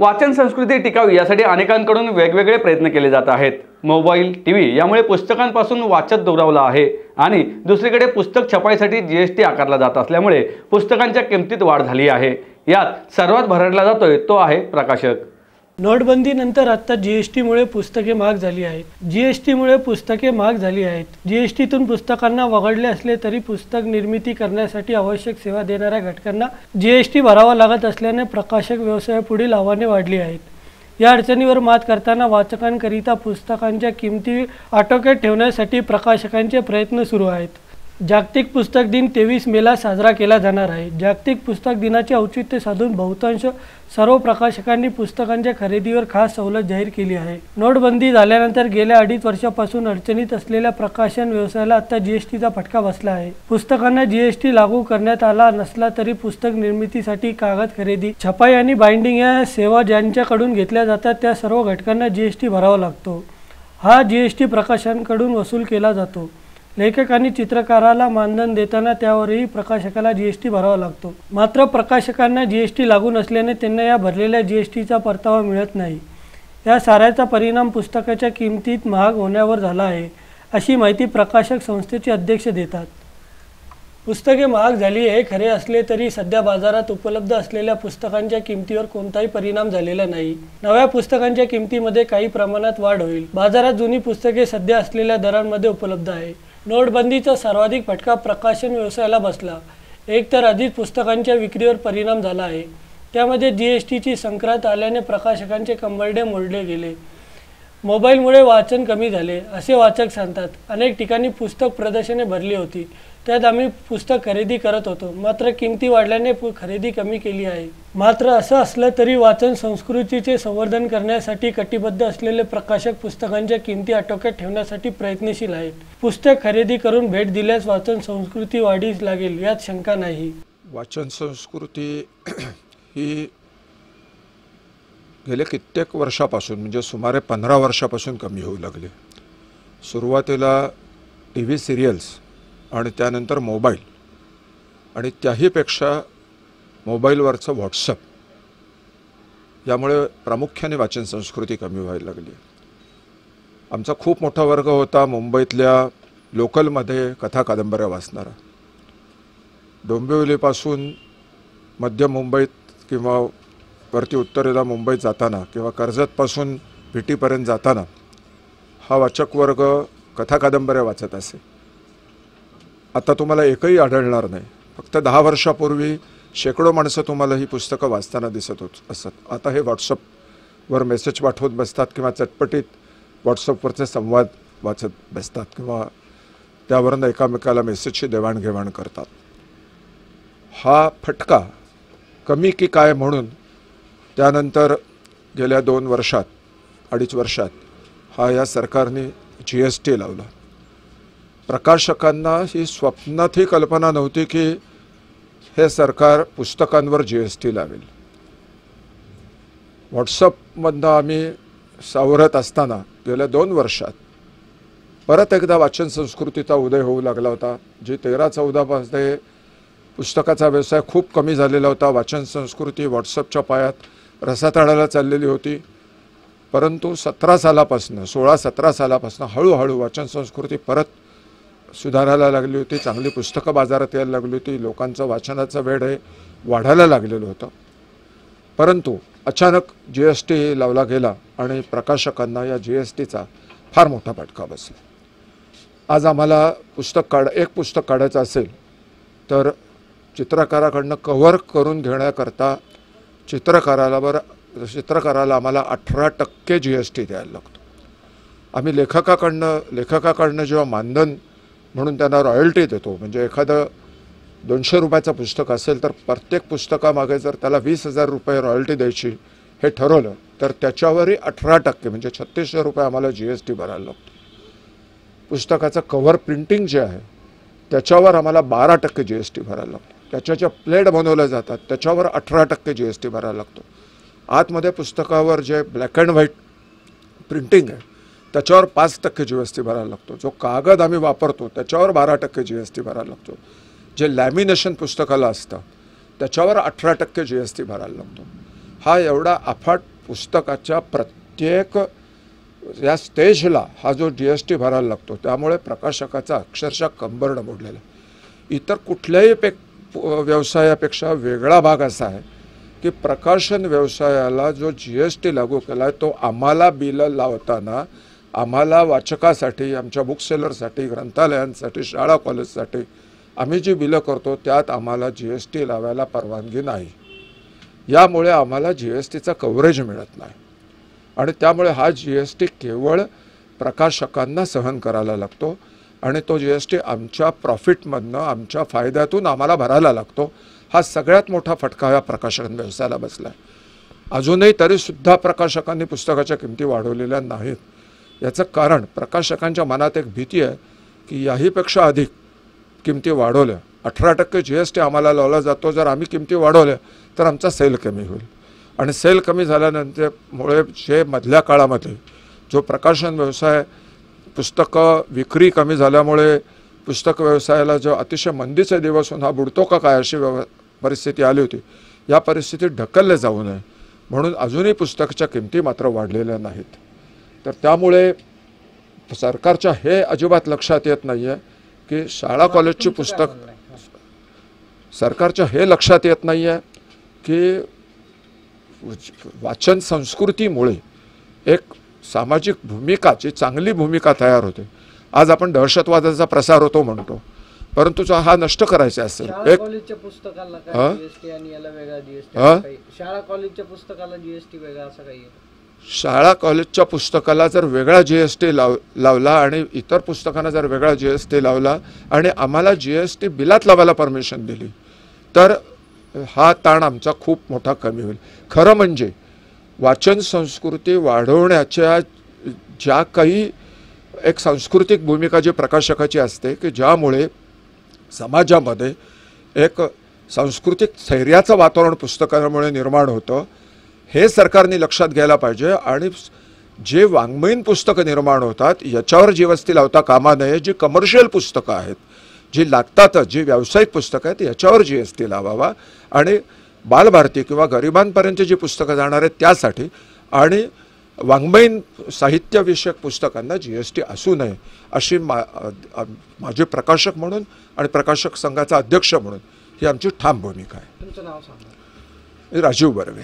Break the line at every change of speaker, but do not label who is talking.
वाचन संस्कृती टिकावी यासाठी अनेकांकडून वेगवेगळे प्रयत्न केले जात आहेत. मोबाईल टी व्ही यामुळे पुस्तकांपासून वाचत दुरावला आहे आणि दुसरीकडे पुस्तक छपाईसाठी जी एस टी आकारला जात असल्यामुळे पुस्तकांच्या किमतीत वाढ झाली आहे. यात सर्वात भरडला जातोय तो आहे प्रकाशक.
नोटबंदीनंतर आता जी एस टीमुळे पुस्तके महाग झाली आहेत. जी एस टीमुळे पुस्तके महाग झाली आहेत. जी एस टीतून पुस्तकांना वगळले असले तरी पुस्तक निर्मिती करण्यासाठी आवश्यक सेवा देणाऱ्या घटकांना जी एस टी भरावा लागत असल्याने प्रकाशक व्यवसायापुढील आव्हाने वाढली आहेत. या अडचणीवर मात करताना वाचकांकरिता पुस्तकांच्या किमती आटोक्यात ठेवण्यासाठी प्रकाशकांचे प्रयत्न सुरू आहेत. जागतिक पुस्तक दिन तेवीस मेला साजरा केला जाणार आहे. जागतिक पुस्तक दिनाचे औचित्य साधून बहुतांश सर्व प्रकाशकांनी पुस्तकांच्या खरेदीवर खास सवलत जाहीर केली आहे. नोटबंदी झाल्यानंतर गेल्या अडीच वर्षापासून अडचणीत असलेल्या प्रकाशन व्यवसायाला आता जीएसटीचा फटका बसला आहे. पुस्तकांना जीएसटी लागू करण्यात आला नसला तरी पुस्तक निर्मितीसाठी कागद खरेदी छपाई आणि बाइंडिंग या सेवा ज्यांच्याकडून घेतल्या जातात त्या सर्व घटकांना जीएसटी भरावा लागतो. हा जीएसटी प्रकाशकांकडून वसूल केला जातो. लेखक आणि चित्रकाराला मानधन देताना त्यावरही प्रकाशकाला जीएसटी भरावा लागतो. मात्र प्रकाशकांना जीएसटी लागू नसल्याने त्यांना या भरलेल्या जीएसटीचा परतावा मिळत नाही. या साऱ्याचा परिणाम पुस्तकाच्या किमतीत महाग होण्यावर झाला आहे अशी माहिती प्रकाशक संस्थेचे अध्यक्ष देतात. पुस्तके महाग झाली हे खरे असले तरी सध्या बाजारात उपलब्ध असलेल्या पुस्तकांच्या किमतीवर कोणताही परिणाम झालेला नाही. नव्या पुस्तकांच्या किमतीमध्ये काही प्रमाणात वाढ होईल. बाजारात जुनी पुस्तके सध्या असलेल्या दरांमध्ये उपलब्ध आहे. नोटबंदीचा सर्वाधिक फटका प्रकाशन व्यवसायाला बसला. एकतर आधीच पुस्तकांच्या विक्रीवर परिणाम झाला आहे. त्यामध्ये जी एस टीची संक्रांत आल्याने प्रकाशकांचे कंबरडे मोडले गेले. मोबाईलमुळे वाचन कमी झाले असे वाचक सांगतात. अनेक ठिकाणी पुस्तक प्रदर्शने भरली होती. त्यात आम्ही पुस्तक खरेदी करत होतो. मात्र किमती वाढल्याने पु- खरेदी कमी केली आहे. मात्र असं असलं तरी वाचन संस्कृतीचे संवर्धन करण्यासाठी कटिबद्ध असलेले प्रकाशक पुस्तकांच्या किमती आटोक्यात ठेवण्यासाठी प्रयत्नशील आहेत. पुस्तक खरेदी करून भेट दिल्यास वाचन संस्कृती वाढीस लागेल यात शंका नाही.
वाचन संस्कृती ही गेल्या कित्येक वर्षापासून म्हणजे सुमारे पंधरा वर्षापासून कमी होऊ लागली. सुरुवातीला टी व्ही सिरियल्स आणि त्यानंतर मोबाईल आणि त्याहीपेक्षा मोबाईलवरचं व्हॉट्सअप. यामुळे प्रामुख्याने वाचन संस्कृती कमी व्हायला लागली. आमचा खूप मोठा वर्ग होता मुंबईतल्या लोकलमध्ये कथा कादंबऱ्या वाचणारा. डोंबिवलीपासून मध्य मुंबईत किंवा वरती उत्तरेला मुंबईत जाताना किंवा कर्जतपासून भिटीपर्यंत जाताना हा वाचक वर्ग कथा कादंबऱ्या वाचत असे. आता तुम्हाला एकही आढळणार नाही. फक्त दहा वर्षापूर्वी शेकडो माणसं तुम्हाला ही पुस्तकं वाचताना दिसत होत असत. आता हे व्हॉट्सअपवर मेसेज पाठवत बसतात किंवा चटपटीत व्हॉट्सअपवरचे संवाद वाचत बसतात किंवा त्यावरून एकामेकाला मेसेजची देवाणघेवाण करतात. हा फटका कमी की काय म्हणून त्यानंतर गेल्या दोन वर्षात अडीच वर्षात हा या सरकारने जी एस टी लावला. प्रकाशकांना ही स्वप्नात ही कल्पना नव्हती की हे सरकार पुस्तकांवर जी एस टी लावेल. व्हॉट्सअपमधनं आम्ही सावरत असताना गेल्या दोन वर्षात परत एकदा वाचन संस्कृतीचा उदय होऊ लागला होता जी तेरा चौदापासून पुस्तकाचा व्यवसाय खूप कमी झालेला होता. वाचन संस्कृती व्हॉट्सअपच्या पायात रसातळाला चाललेली होती. परंतु सतरा सालापासनं सोळा सतरा सालापासून हळूहळू वाचन संस्कृती परत सुधारायला लागली होती. चांगली पुस्तकं बाजारात यायला लागली होती. लोकांचं वाचनाचं वेळ हे वाढायला लागलेलं होतं. परंतु अचानक जी एस टी लावला गेला आणि प्रकाशकांना या जी एस टीचा फार मोठा फटका बसला. आज आम्हाला पुस्तक काढ एक पुस्तक काढायचं असेल तर चित्रकाराकडनं कव्हर करून घेण्याकरता चित्रकाराला बरं चित्रकाराला आम्हाला अठरा टक्के जी एस टी द्यायला लागतो. आम्ही लेखकाकडनं लेखकाकडनं जेव्हा मानधन म्हणून त्यांना रॉयल्टी देतो म्हणजे एखादं दोनशे रुपयाचं पुस्तक असेल तर प्रत्येक पुस्तकामागे जर त्याला वीस हजार रुपये रॉयल्टी द्यायची हे ठरवलं तर त्याच्यावरही अठरा टक्के म्हणजे छत्तीसशे रुपये आम्हाला जी एस टी भरायला लागतो. पुस्तकाचं कव्हर प्रिंटिंग जे आहे त्याच्यावर आम्हाला बारा टक्के जी एस टी भरायला लागतो. त्याच्या ज्या प्लेट बनवल्या जातात त्याच्यावर अठरा टक्के जी एस टी भरायला लागतो. आतमध्ये पुस्तकावर जे ब्लॅक अँड व्हाईट प्रिंटिंग आहे त्याच्यावर पाच टक्के जी एस टी भरायला लागतो. जो कागद आम्ही वापरतो त्याच्यावर बारा टक्के जी एस टी भरायला लागतो. जे लॅमिनेशन पुस्तकाला असतं त्याच्यावर अठरा टक्के जी एस टी भरायला लागतो हा एवढा अफाट पुस्तकाच्या प्रत्येक या स्टेजला हा जो जी एस टी भरायला लागतो त्यामुळे प्रकाशकाचा अक्षरशः कंबरडं मोडलेला आहे. इतर कुठल्याही पे व्यवसायापेक्षा वेगळा भाग असा आहे की प्रकाशन व्यवसायाला जो जी एस टी लागू केला आहे तो आम्हाला बिलं लावताना आम्हाला वाचकासाठी आमच्या बुकसेलरसाठी ग्रंथालयांसाठी शाळा कॉलेजसाठी आम्ही जी बिलं करतो त्यात आम्हाला जी एस टी लावायला परवानगी नाही. यामुळे आम्हाला जी एस टीचा कव्हरेज मिळत नाही. आणि त्यामुळे हा जी एस टी केवळ प्रकाशकांना सहन करायला लागतो आणि तो जी एस टी आमच्या प्रॉफिटमधनं आमच्या फायद्यातून आम्हाला भरायला लागतो. हा सगळ्यात मोठा फटका या प्रकाशन व्यवसायाला बसला आहे अजूनही तरीसुद्धा प्रकाशकांनी पुस्तकाच्या किमती वाढवलेल्या नाहीत. याचं कारण प्रकाशकांच्या मनात एक भीती आहे की याहीपेक्षा अधिक किमती वाढवल्या. अठरा टक्के जी एस टी आम्हाला लावला जातो. जर आम्ही किमती वाढवल्या तर आमचा सेल कमी होईल. आणि सेल कमी झाल्यानंतरमुळे जे मधल्या काळामध्ये जो प्रकाशन व्यवसाय पुस्तकं विक्री कमी झाल्यामुळे पुस्तक व्यवसायाला जो अतिशय मंदीचे दिवस होऊन हा बुडतो का काय अशी व्यव परिस्थिती आली होती. या परिस्थितीत ढकलले जाऊ नये. म्हणून अजूनही पुस्तकाच्या किमती मात्र वाढलेल्या नाहीत. तर त्यामुळे सरकारच्या हे अजिबात लक्षात येत नाही आहे की शाळा कॉलेजची पुस्तक सरकारच्या हे लक्षात येत नाही आहे की वाचन संस्कृतीमुळे एक सामाजिक भूमिका जी चांगली भूमिका तयार होते आज आपण दहशतवादाचा प्रसार होतो म्हणतो परंतु जो हा नष्ट करायचा असेल
शाळा
एक?
शाळा कॉलेजच्या पुस्तकाला जीएसटी वेगळा असं काही?
शाळा कॉलेजच्या पुस्तकाला जर वेगळा जी एस टी लाव लावला आणि इतर पुस्तकांना जर वेगळा जी एस टी लावला आणि आम्हाला जी एस टी बिलात लावायला परमिशन दिली तर हा ताण आमचा खूप मोठा कमी होईल. खरं म्हणजे वाचन संस्कृती वाढवण्याच्या ज्या काही एक सांस्कृतिक भूमिका जी प्रकाशकाची असते की ज्यामुळे समाजामध्ये एक सांस्कृतिक स्थैर्याचं वातावरण पुस्तकांमुळे निर्माण होतं हे सरकारने लक्षात घ्यायला पाहिजे आणि जे वाङ्मयीन पुस्तकं निर्माण होतात याच्यावर जी वस्ती लावता कामा नये. जी कमर्शियल पुस्तकं आहेत जी लागतातच जी व्यावसायिक पुस्तकं आहेत याच्यावर जी एस टी लावावा आणि बालभारती किंवा गरिबांपर्यंत जी पुस्तकं जाणार आहेत त्यासाठी आणि वाङ्मयीन साहित्यविषयक पुस्तकांना जी एस टी असू नये अशी मा माझे प्रकाशक म्हणून आणि प्रकाशक संघाचा अध्यक्ष म्हणून ही आमची ठाम भूमिका आहे.
तुमचं नाव सांगा.
राजीव बर्वे.